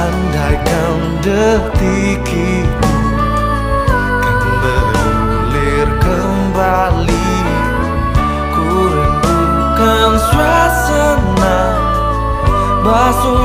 Andaikan detik itu Kan berulir kembali Ku rindukan suasana Basuh